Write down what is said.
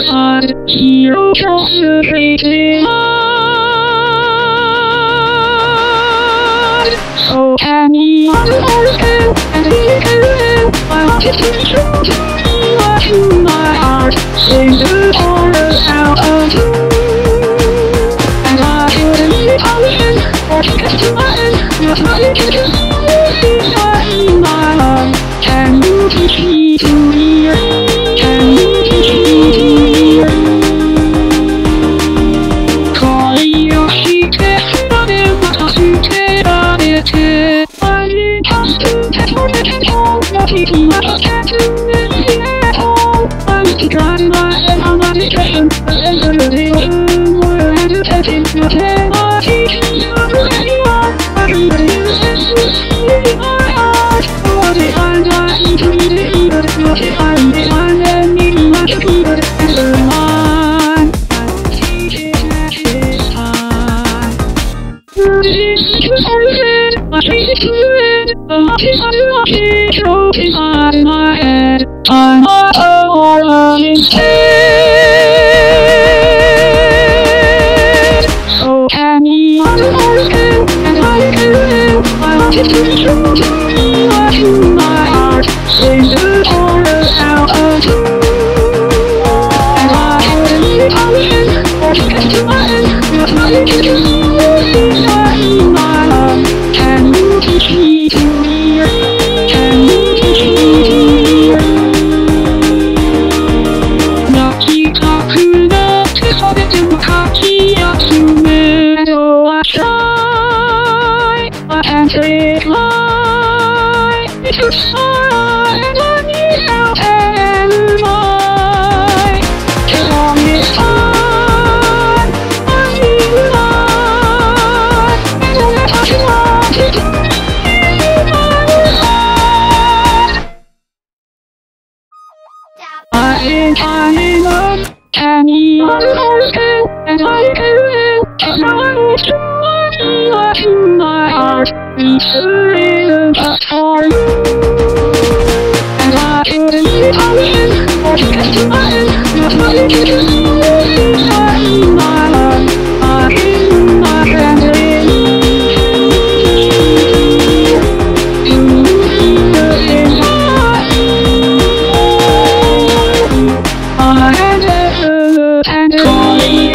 other side. Hero concentrating. So can he understand, and he can it to my heart, sing the horror out of you. And I couldn't be polished, or to get to my end, not you can than can not cat to anything at all. I'm my head on my depression, the is on the lock is on my head. I'm a horror instead. So can you understand, and I can live, I want it to be true to me, what in my heart, sing the horror out of you. And I couldn't be polished, or to get to my end, not you can I ain't trying up, can you understand? And I can live, and I wish to money left in my heart. It's real just for you. And I couldn't be polished, or to get to my end, just what you I had